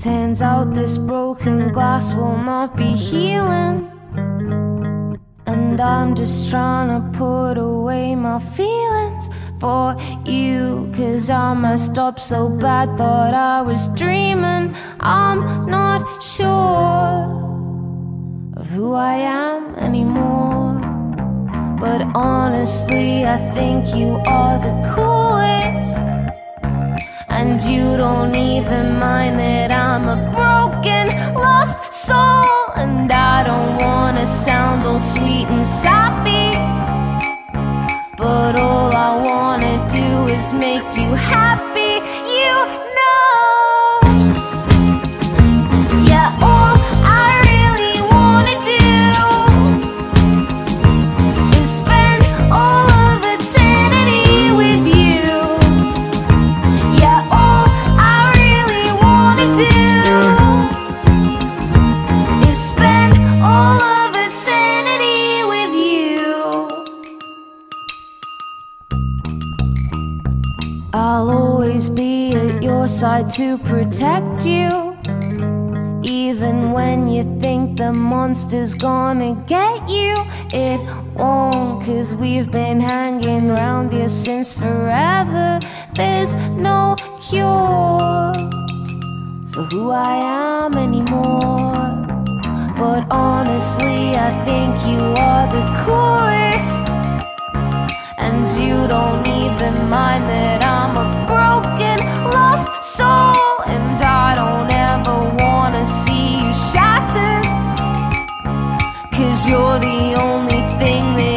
Turns out this broken glass will not be healing. And I'm just trying to put away my feelings for you. Cause I messed up so bad, thought I was dreaming. I'm not sure of who I am anymore. But honestly, I think you are the coolest. And you don't even mind sound all sweet and sappy. But all I wanna do is make you happy, I'll always be at your side to protect you. Even when you think the monster's gonna get you, it won't, cause we've been hanging around here since forever. There's no cure for who I am anymore. But honestly, I think you are the coolest. And you don't even mind that I'm Cause you're the only thing that